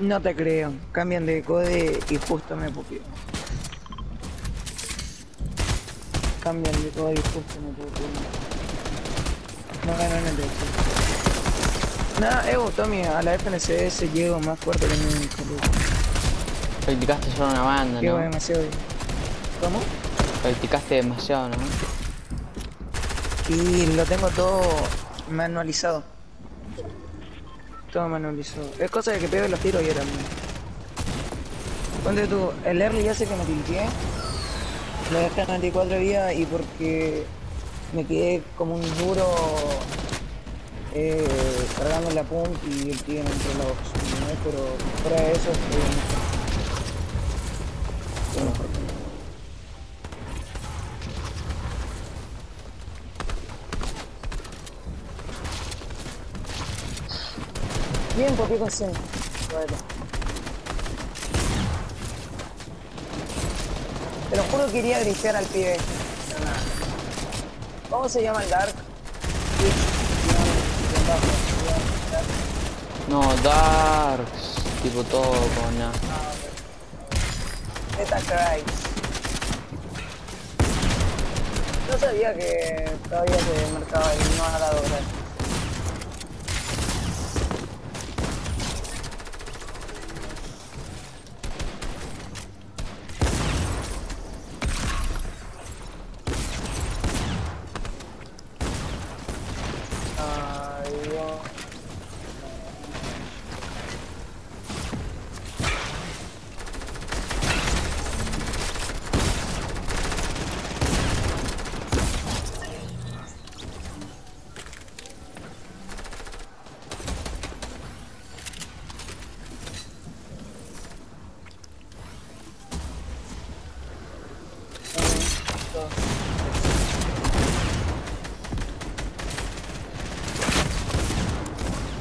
No te creo. Cambian de code y justo me pupió. Cambian de code y justo me pupió. No ganó en el de Nada, Evo, Tommy, a la FNCS llego más fuerte que nunca. Practicaste solo una banda, Llego ¿no? demasiado bien. ¿Cómo? Practicaste demasiado, ¿no? Y lo tengo todo manualizado. Todo. Es cosa de que pego los tiros y era. Ponte tú, el early ya sé que me tilteé. Lo dejé en 94 días y porque me quedé como un duro eh, cargando la pump y el tío no entró en. ¿no? Pero fuera de eso, bien. Estoy mejor que nada. Bien, ¿por qué consciente? Bueno. Te lo juro que quería gritear al pibe. ¿Cómo se llama el Dark? No, Darks. Tipo todo. Zeta Cry. No sabía que todavía se marcaba y no ha dado gracias.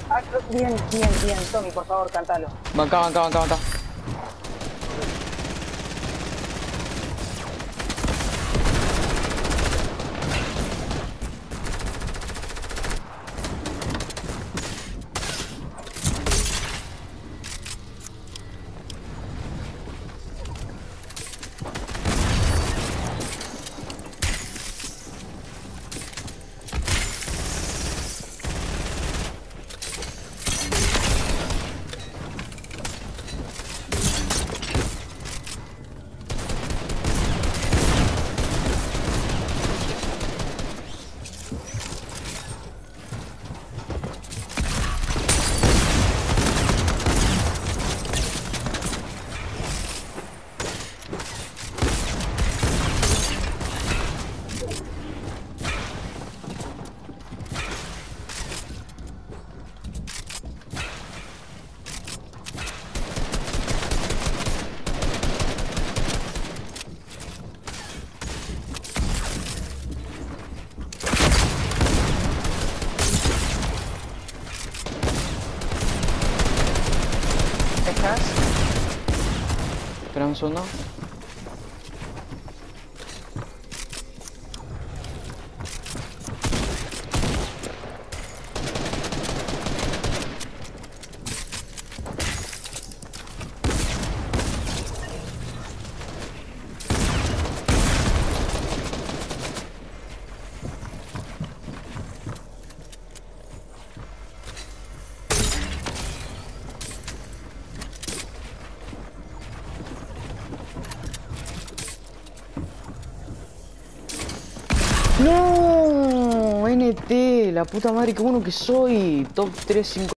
Ah, bien, bien, bien, Tommy, por favor, cántalo. Banca, banca, banca, banca. Espera un No, NT, la puta madre, qué bueno que soy. Top 3, 5.